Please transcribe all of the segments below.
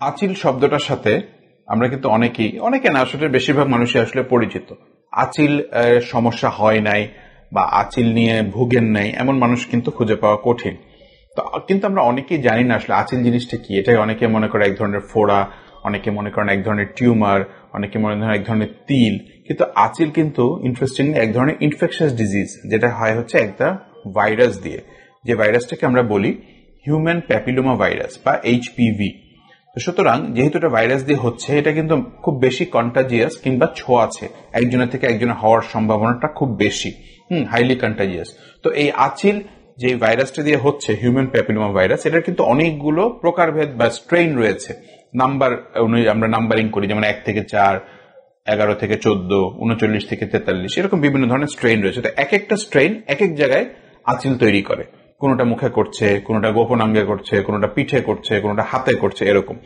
আচিল শব্দটার সাথে আমরা কিন্তু অনেকেই, অনেকে না, আসলে বেশিরভাগ মানুষই আসলে পরিচিত। আচিল সমস্যা হয় নাই বা আচিল নিয়ে ভুগেন নাই, এমন মানুষ কিন্তু খুঁজে পাওয়া কঠিন। তো, কিন্তু আমরা অনেকেই জানি না আসলে আচিল জিনিসটা কি। এটাই অনেকে মনে করে এক ধরনের ফোড়া, অনেকে মনে করেন এক ধরনের টিউমার, অনেকে মনে করেন এক ধরনের তিল। কিন্তু আচিল কিন্তু ইন্টারেস্টিং এক ধরনের ইনফেকশাস ডিজিজ যেটা হয় হচ্ছে একটা ভাইরাস দিয়ে। যে ভাইরাসটাকে আমরা বলি হিউম্যান প্যাপিলোমা ভাইরাস বা এইচপিভি সুতরাং যেহেতু এটা ভাইরাস দিয়ে হচ্ছে, এটা কিন্তু খুব বেশি কন্টাজিয়াস কিংবা ছোঁয়াছে একজনের থেকে একজনের হওয়ার সম্ভাবনাটা খুব বেশি। হুম হাইলি কন্টাজিয়াস তো এই আচিল যে ভাইরাসটা দিয়ে হচ্ছে হিউম্যান প্যাপিলোমা ভাইরাস এটার কিন্তু অনেকগুলো প্রকারভেদ বা স্ট্রেইন রয়েছে। নাম্বার অনুযায়ী আমরা নাম্বারিং করি, যেমন এক থেকে চার, এগারো থেকে চোদ্দ, উনচল্লিশ থেকে তেতাল্লিশ, এরকম বিভিন্ন ধরনের স্ট্রেইন রয়েছে। তো এক একটা স্ট্রেইন এক এক জায়গায় আচিল তৈরি করে। কোনোটা মুখে করছে কোনোটা গোপনাঙ্গে করছে কোনোটা পিঠে করছে কোনোটা হাতে করছে এরকম।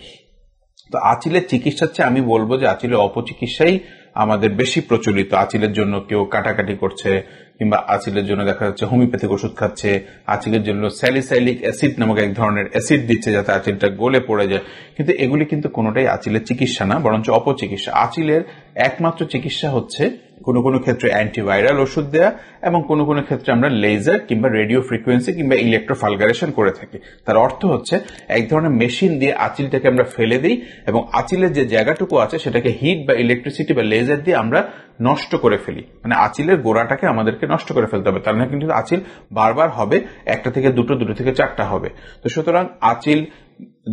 তো আচিলের চিকিৎসার চেয়ে আমি বলব যে আচিলের অপচিকিৎসাই আমাদের বেশি প্রচলিত। আচিলের জন্য কেউ কাটাকাটি করছে কিংবা আচিলের জন্য দেখা যাচ্ছে হোমিওপ্যাথিক ওষুধ খাচ্ছে আচিলের জন্য স্যালিসাইলিক অ্যাসিড নামক এক ধরনের অ্যাসিড দিচ্ছে যাতে আচিলটা গলে পড়ে যায়। কিন্তু এগুলি কিন্তু কোনোটাই আচিলের চিকিৎসা না বরঞ্চ অপচিকিৎসা। আচিলের একমাত্র চিকিৎসা হচ্ছে কোনো কোনো ক্ষেত্রে অ্যান্টিভাইরাল ওষুধ দেয়া এবং কোনো কোনো ক্ষেত্রে আমরা লেজার কিংবা রেডিও ফ্রিকোয়েন্সি কিংবা ইলেকট্রোফালগারেশন করে থাকি। তার অর্থ হচ্ছে এক ধরনের মেশিন দিয়ে আচিলটাকে আমরা ফেলে দিই এবং আচিলের যে জায়গাটুকু আছে সেটাকে হিট বা ইলেকট্রিসিটি বা লেজার দিয়ে আমরা নষ্ট করে ফেলি। মানে আচিলের গোড়াটাকে আমাদেরকে নষ্ট করে ফেলতে হবে। তার মানে কিন্তু আচিল বারবার হবে, একটা থেকে দুটো দুটো থেকে চারটা হবে। তো সুতরাং আচিল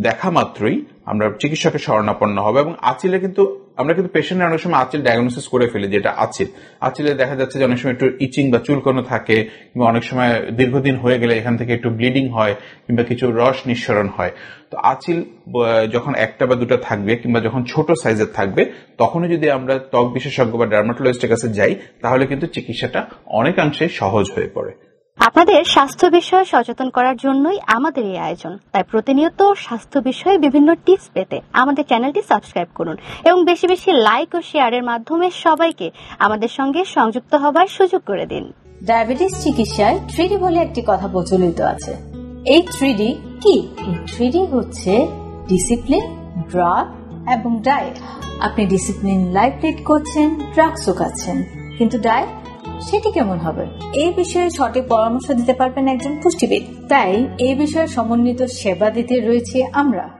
দেখা মাত্রই আমরা চিকিৎসকের শরণাপন্ন হবে এবং আচিলে কিন্তু আমরা কিন্তু পেশেন্টের অনেক সময় আচিল ডায়াগনোসিস করে ফেলি, যেটা আচিল। আচিলে দেখা যাচ্ছে যে অনেক সময় একটু ইচিং বা চুলকোনো থাকে, কিংবা অনেক সময় দীর্ঘদিন হয়ে গেলে এখান থেকে একটু ব্লিডিং হয়, কিংবা কিছু রস নিঃসরণ হয়। তো আচিল যখন একটা বা দুটো থাকবে, কিংবা যখন ছোট সাইজের থাকবে, তখনই যদি আমরা ত্বক বিশেষজ্ঞ বা ডার্মাটোলজিস্টের কাছে যাই, তাহলে কিন্তু চিকিৎসাটা অনেকাংশে সহজ হয়ে পড়ে। আপনাদের স্বাস্থ্য বিষয়ে সচেতন করার জন্যই আমাদের এই আয়োজন। তাই প্রতিনিয়ত স্বাস্থ্য বিষয়ে বিভিন্ন টিপস পেতে আমাদের চ্যানেলটি সাবস্ক্রাইব করুন এবং বেশি বেশি লাইক ও শেয়ারের মাধ্যমে সবাইকে আমাদের সঙ্গে সংযুক্ত হবার সুযোগ করে দিন। ডায়াবেটিস চিকিৎসায় থ্রিডি বলে একটি কথা প্রচলিত আছে। এই থ্রিডি কি? এই থ্রিডি হচ্ছে ডিসিপ্লিন ড্রাগ এবং ডায়েট আপনি ডিসিপ্লিন লাইফ লিড করছেন ড্রাগসও খাচ্ছেন। কিন্তু ডায়েট সেটি কেমন হবে? এই বিষয়ে সঠিক পরামর্শ দিতে পারবেন একজন পুষ্টিবিদ। তাই এই বিষয়ে সমন্বিত সেবা দিতে রয়েছে আমরা।